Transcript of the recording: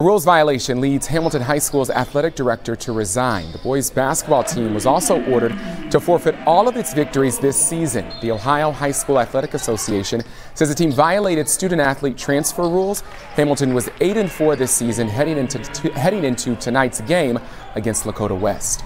Rules violation leads Hamilton High School's athletic director to resign. The boys basketball team was also ordered to forfeit all of its victories this season. The Ohio High School Athletic Association says the team violated student athlete transfer rules. Hamilton was 8 and 4 this season heading into heading into tonight's game against Lakota West.